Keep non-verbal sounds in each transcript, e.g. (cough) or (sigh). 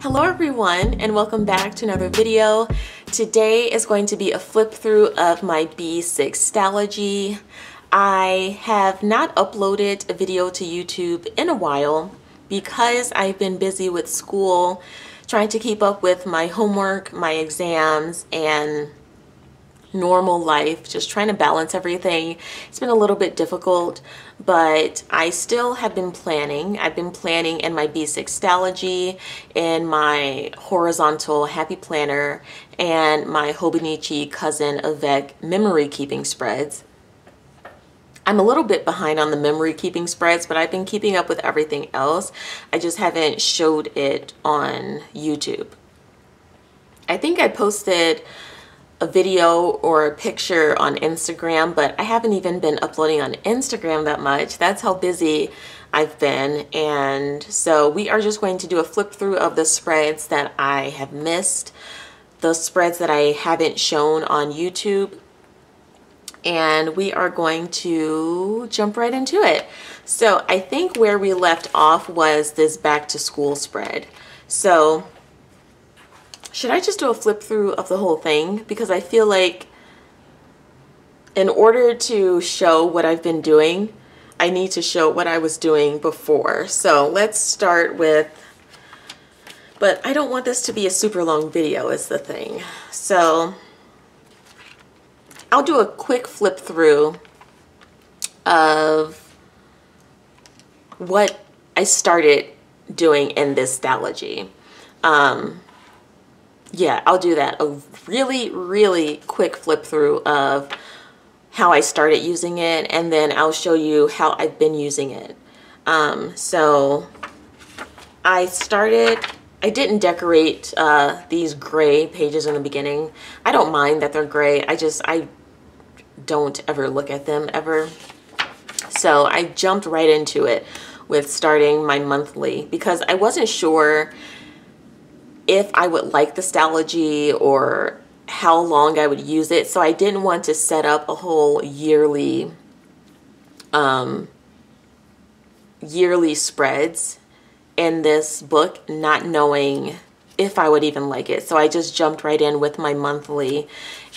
Hello everyone and welcome back to another video. Today is going to be a flip through of my B6 Stalogy. I have not uploaded a video to YouTube in a while because I've been busy with school, trying to keep up with my homework, my exams, and normal life, just trying to balance everything. It's been a little bit difficult, but I still have been planning. I've been planning in my B6 Stalogy, in my horizontal Happy Planner, and my Hobonichi Cousin Avec memory keeping spreads. I'm a little bit behind on the memory keeping spreads, but I've been keeping up with everything else. I just haven't showed it on YouTube. I think I posted a video or a picture on Instagram, but I haven't even been uploading on Instagram that much. That's how busy I've been. And so we are just going to do a flip through of the spreads that I have missed, the spreads that I haven't shown on YouTube. And we are going to jump right into it. So I think where we left off was this back to school spread. So should I just do a flip through of the whole thing? Because I feel like in order to show what I've been doing, I need to show what I was doing before. So let's start with, but I don't want this to be a super long video is the thing. So I'll do a quick flip through of what I started doing in this Stalogy. Um, yeah, I'll do that. A really, really quick flip through of how I started using it and then I'll show you how I've been using it. Um, so I started, I didn't decorate uh, these gray pages in the beginning. I don't mind that they're gray. I just, I don't ever look at them ever. So I jumped right into it with starting my monthly because I wasn't sure if I would like the Stalogy or how long I would use it. So I didn't want to set up a whole yearly um, yearly spreads in this book, not knowing if I would even like it. So I just jumped right in with my monthly.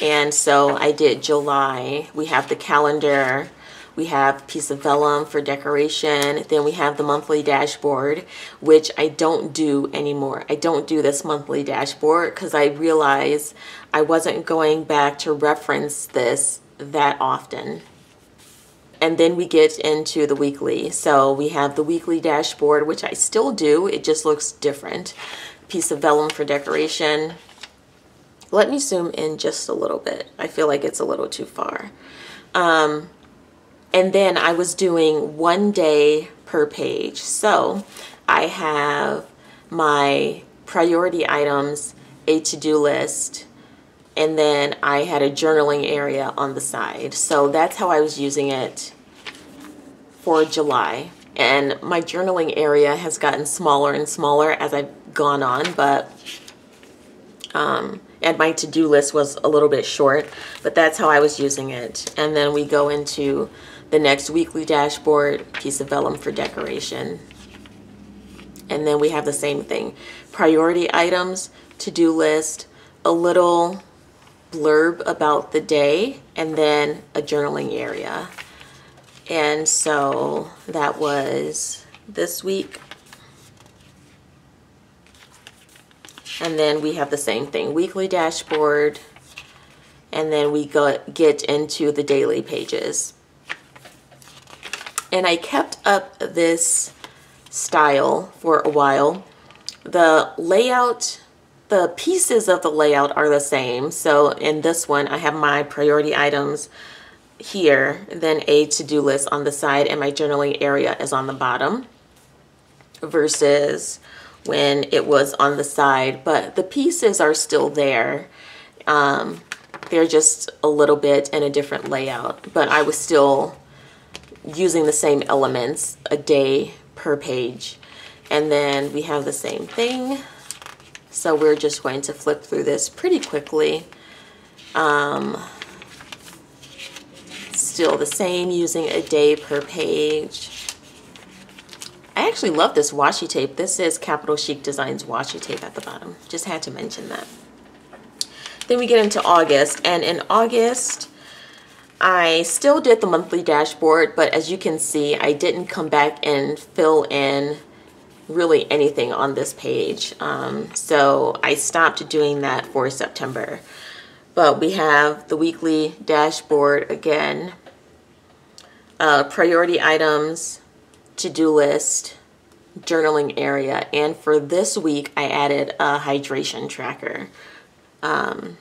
And so I did July. We have the calendar we have a piece of vellum for decoration. Then we have the monthly dashboard, which I don't do anymore. I don't do this monthly dashboard because I realized I wasn't going back to reference this that often. And then we get into the weekly. So we have the weekly dashboard, which I still do. It just looks different. Piece of vellum for decoration. Let me zoom in just a little bit. I feel like it's a little too far. Um, and then I was doing one day per page. So I have my priority items, a to-do list, and then I had a journaling area on the side. So that's how I was using it for July. And my journaling area has gotten smaller and smaller as I've gone on, but um, and my to-do list was a little bit short, but that's how I was using it. And then we go into the next weekly dashboard, piece of vellum for decoration. And then we have the same thing. Priority items, to-do list, a little blurb about the day, and then a journaling area. And so that was this week. And then we have the same thing, weekly dashboard, and then we go get into the daily pages and I kept up this style for a while. The layout, the pieces of the layout are the same. So in this one, I have my priority items here, then a to-do list on the side, and my journaling area is on the bottom versus when it was on the side, but the pieces are still there. Um, they're just a little bit in a different layout, but I was still using the same elements a day per page. And then we have the same thing. So we're just going to flip through this pretty quickly. Um, still the same, using a day per page. I actually love this washi tape. This is Capital Chic Designs washi tape at the bottom. Just had to mention that. Then we get into August, and in August, I still did the monthly dashboard, but as you can see, I didn't come back and fill in really anything on this page. Um, so I stopped doing that for September. But we have the weekly dashboard again, uh, priority items, to-do list, journaling area, and for this week I added a hydration tracker. Um,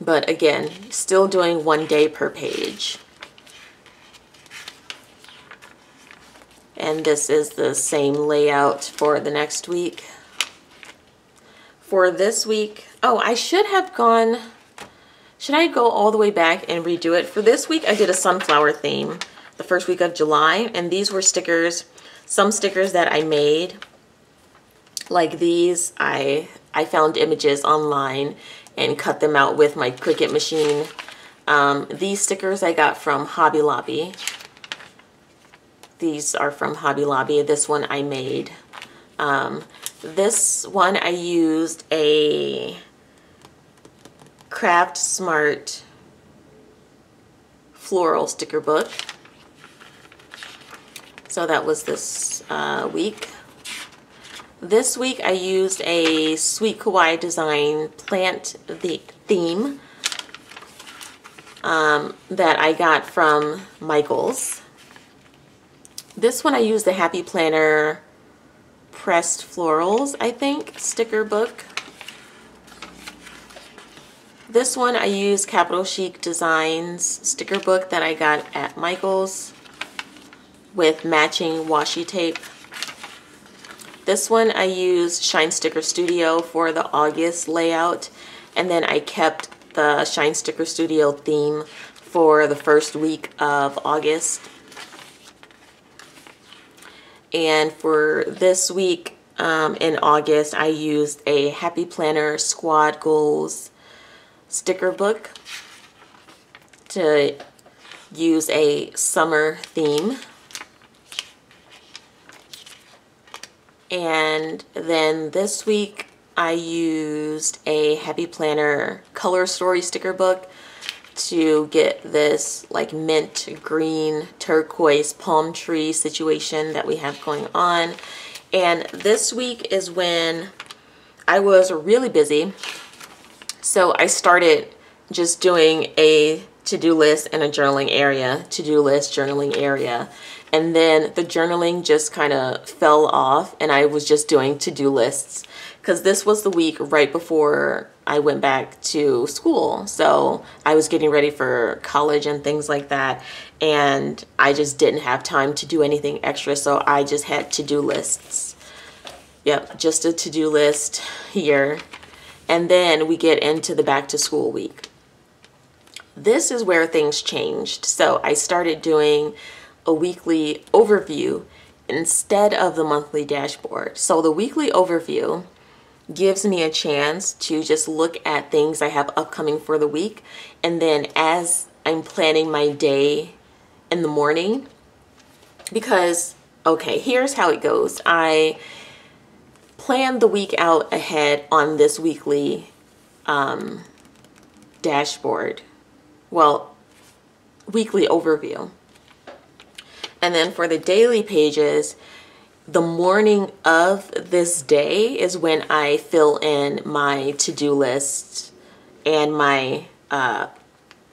but again, still doing one day per page. And this is the same layout for the next week. For this week, oh, I should have gone, should I go all the way back and redo it? For this week, I did a sunflower theme the first week of July, and these were stickers, some stickers that I made. Like these, I I found images online and cut them out with my Cricut machine. Um, these stickers I got from Hobby Lobby. These are from Hobby Lobby. This one I made. Um, this one I used a Craft Smart floral sticker book. So that was this uh, week. This week I used a Sweet Kawaii Design plant the theme um, that I got from Michaels. This one I used the Happy Planner Pressed Florals, I think, sticker book. This one I used Capital Chic Designs sticker book that I got at Michaels with matching washi tape. This one I used Shine Sticker Studio for the August layout and then I kept the Shine Sticker Studio theme for the first week of August. And for this week um, in August, I used a Happy Planner Squad Goals sticker book to use a summer theme. And then this week I used a Happy Planner color story sticker book to get this like mint green turquoise palm tree situation that we have going on. And this week is when I was really busy. So I started just doing a to-do list and a journaling area, to-do list, journaling area. And then the journaling just kind of fell off and I was just doing to-do lists because this was the week right before I went back to school. So I was getting ready for college and things like that. And I just didn't have time to do anything extra. So I just had to-do lists. Yep, just a to-do list here. And then we get into the back to school week. This is where things changed. So I started doing a weekly overview instead of the monthly dashboard. So the weekly overview gives me a chance to just look at things I have upcoming for the week. And then as I'm planning my day in the morning, because, okay, here's how it goes. I plan the week out ahead on this weekly um, dashboard. Well, weekly overview. And then for the daily pages, the morning of this day is when I fill in my to-do list and my uh,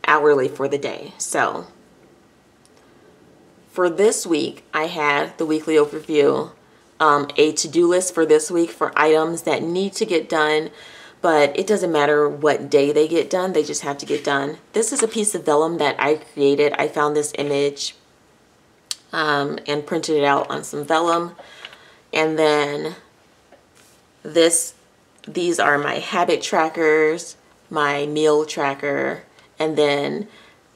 hourly for the day. So for this week, I had the weekly overview, um, a to-do list for this week for items that need to get done, but it doesn't matter what day they get done, they just have to get done. This is a piece of vellum that I created. I found this image um, and printed it out on some vellum. And then this, these are my habit trackers, my meal tracker, and then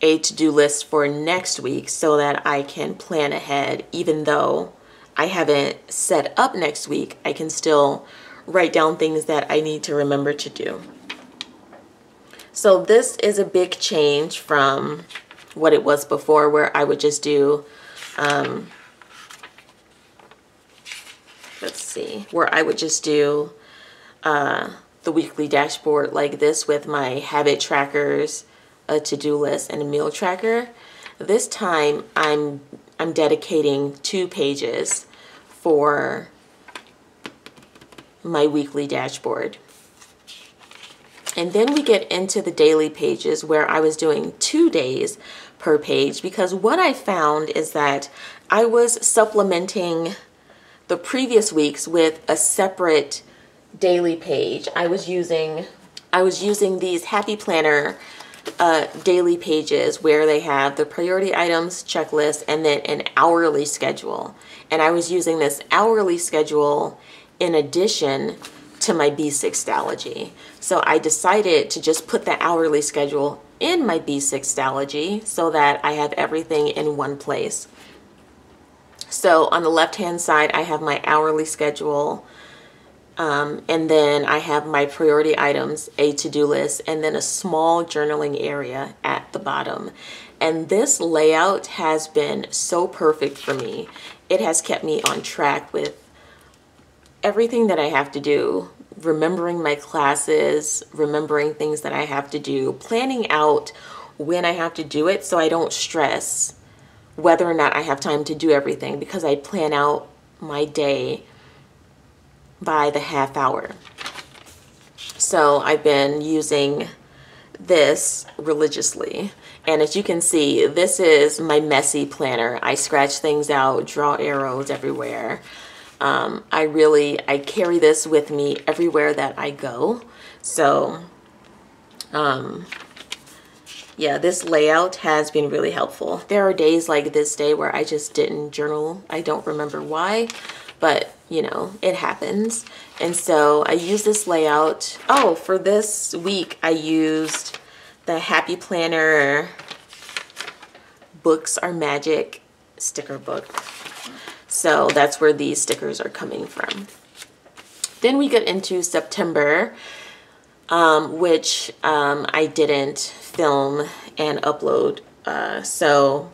a to-do list for next week so that I can plan ahead even though I haven't set up next week, I can still write down things that I need to remember to do. So this is a big change from what it was before where I would just do um, let's see, where I would just do uh, the weekly dashboard like this with my habit trackers, a to-do list, and a meal tracker. This time I'm, I'm dedicating two pages for my weekly dashboard. And then we get into the daily pages where I was doing two days per page because what I found is that I was supplementing the previous weeks with a separate daily page. I was using I was using these Happy Planner uh, daily pages where they have the priority items checklist and then an hourly schedule. And I was using this hourly schedule in addition to my B6 Stalogy. So I decided to just put the hourly schedule in my B6 Stalogy so that I have everything in one place. So on the left hand side, I have my hourly schedule. Um, and then I have my priority items, a to-do list, and then a small journaling area at the bottom. And this layout has been so perfect for me. It has kept me on track with everything that I have to do, remembering my classes, remembering things that I have to do, planning out when I have to do it so I don't stress whether or not I have time to do everything because I plan out my day by the half hour. So I've been using this religiously. And as you can see, this is my messy planner. I scratch things out, draw arrows everywhere. Um, I really, I carry this with me everywhere that I go. So, um, yeah, this layout has been really helpful. There are days like this day where I just didn't journal. I don't remember why, but you know, it happens. And so I use this layout. Oh, for this week, I used the Happy Planner Books Are Magic sticker book. So that's where these stickers are coming from. Then we get into September, um, which um, I didn't film and upload. Uh, so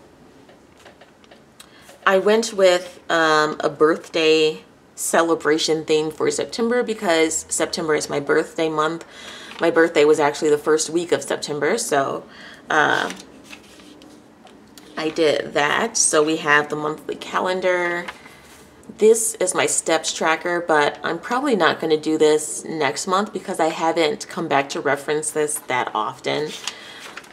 I went with um, a birthday celebration theme for September because September is my birthday month. My birthday was actually the first week of September, so uh, I did that. So we have the monthly calendar. This is my steps tracker, but I'm probably not going to do this next month because I haven't come back to reference this that often.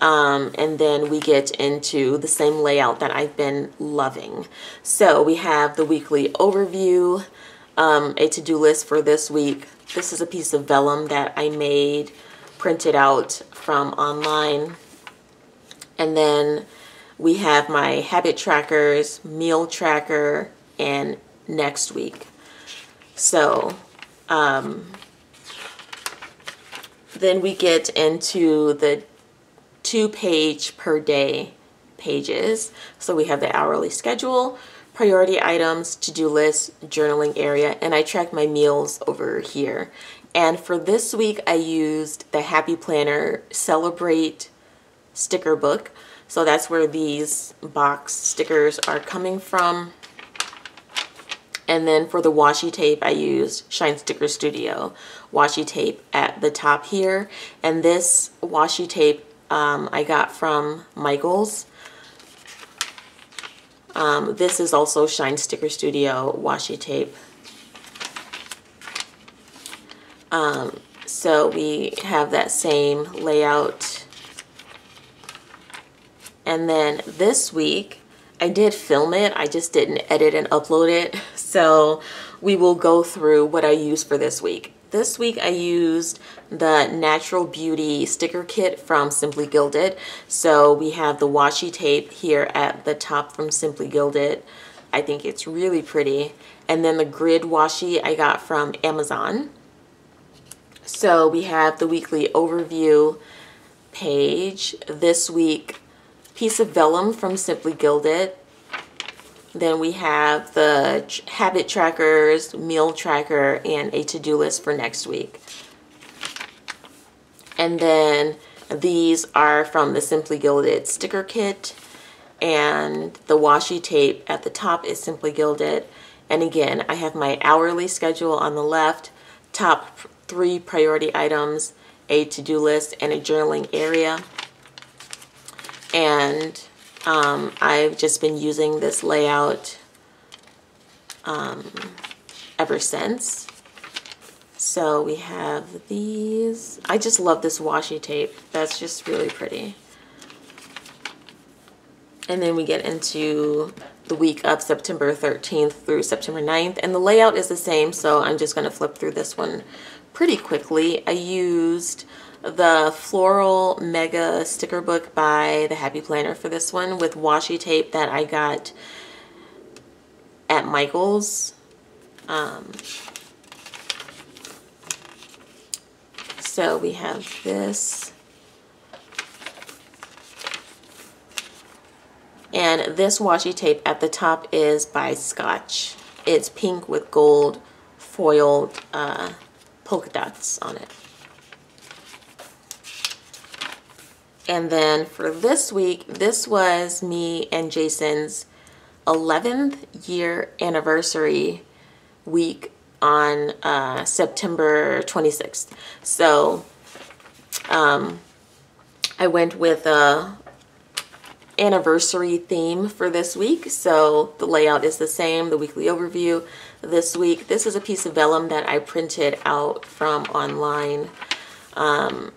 Um, and then we get into the same layout that I've been loving. So we have the weekly overview, um, a to-do list for this week. This is a piece of vellum that I made, printed out from online. And then we have my habit trackers, meal tracker, and next week. So um, then we get into the two page per day pages. So we have the hourly schedule, priority items, to-do list, journaling area, and I track my meals over here. And for this week, I used the Happy Planner Celebrate sticker book. So that's where these box stickers are coming from. And then for the washi tape, I used Shine Sticker Studio washi tape at the top here. And this washi tape um, I got from Michaels. Um, this is also Shine Sticker Studio washi tape. Um, so we have that same layout and then this week, I did film it. I just didn't edit and upload it. (laughs) So we will go through what I used for this week. This week I used the Natural Beauty sticker kit from Simply Gilded. So we have the washi tape here at the top from Simply Gilded. I think it's really pretty. And then the grid washi I got from Amazon. So we have the weekly overview page. This week piece of vellum from Simply Gilded. Then we have the habit trackers, meal tracker, and a to-do list for next week. And then these are from the Simply Gilded sticker kit. And the washi tape at the top is Simply Gilded. And again, I have my hourly schedule on the left, top three priority items, a to-do list, and a journaling area. And um, I've just been using this layout um, ever since. So we have these. I just love this washi tape. That's just really pretty. And then we get into the week of September 13th through September 9th. And the layout is the same, so I'm just going to flip through this one pretty quickly. I used the Floral Mega sticker book by the Happy Planner for this one with washi tape that I got at Michael's. Um, so we have this. And this washi tape at the top is by Scotch. It's pink with gold foiled uh, polka dots on it. And then for this week, this was me and Jason's 11th year anniversary week on uh, September 26th. So um, I went with a anniversary theme for this week. So the layout is the same, the weekly overview this week. This is a piece of vellum that I printed out from online. Um,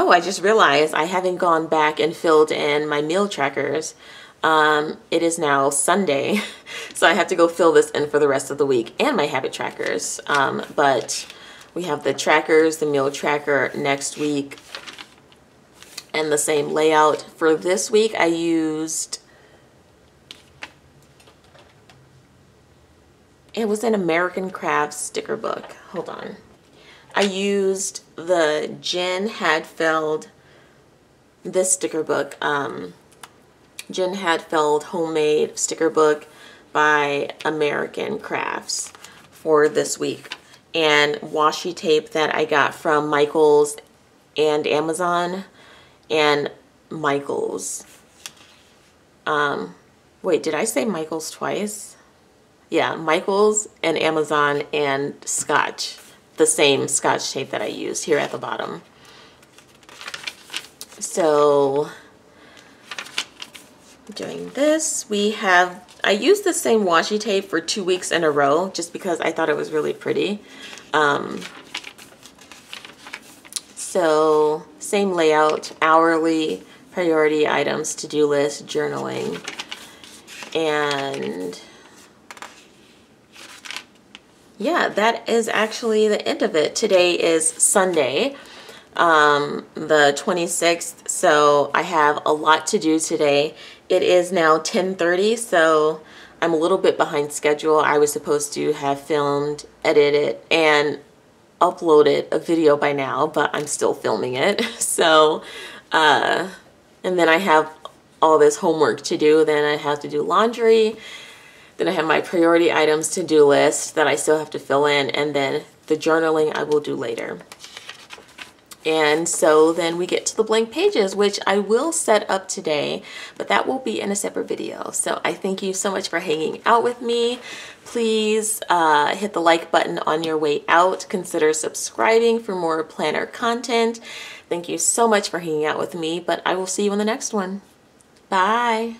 oh, I just realized I haven't gone back and filled in my meal trackers. Um, it is now Sunday, (laughs) so I have to go fill this in for the rest of the week and my habit trackers. Um, but we have the trackers, the meal tracker next week, and the same layout. For this week, I used, it was an American Crafts sticker book. Hold on. I used the Jen Hadfield, this sticker book, um, Jen Hadfield homemade sticker book by American Crafts for this week. And washi tape that I got from Michaels and Amazon and Michaels. Um, wait, did I say Michaels twice? Yeah, Michaels and Amazon and Scotch. The same Scotch tape that I used here at the bottom. So, doing this, we have, I used the same washi tape for two weeks in a row just because I thought it was really pretty. Um, so same layout, hourly, priority items, to-do list, journaling, and yeah, that is actually the end of it. Today is Sunday, um, the 26th, so I have a lot to do today. It is now 10.30, so I'm a little bit behind schedule. I was supposed to have filmed, edited, and uploaded a video by now, but I'm still filming it. (laughs) So, uh, and then I have all this homework to do. Then I have to do laundry. Then I have my priority items to-do list that I still have to fill in. And then the journaling I will do later. And so then we get to the blank pages, which I will set up today, but that will be in a separate video. So I thank you so much for hanging out with me. Please uh, hit the like button on your way out. Consider subscribing for more planner content. Thank you so much for hanging out with me, but I will see you in the next one. Bye.